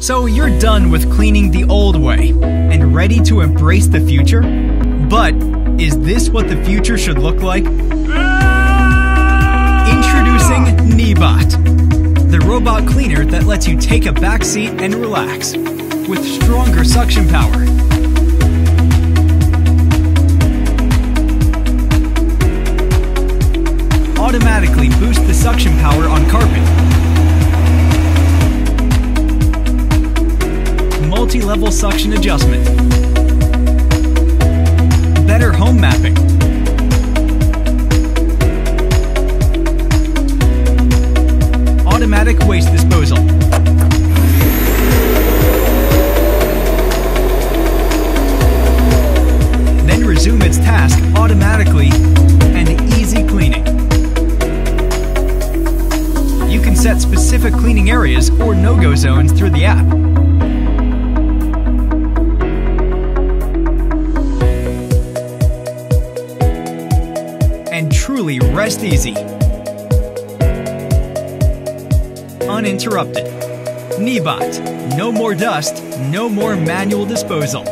So you're done with cleaning the old way and ready to embrace the future? But is this what the future should look like? Introducing Neabot, the robot cleaner that lets you take a back seat and relax with stronger suction power. Automatically boost the suction power on carpet. Multi-level suction adjustment. Better home mapping. Automatic waste disposal. Then resume its task automatically and easy cleaning. You can set specific cleaning areas or no-go zones through the app. Truly rest easy. Uninterrupted. Neabot. No more dust, no more manual disposal.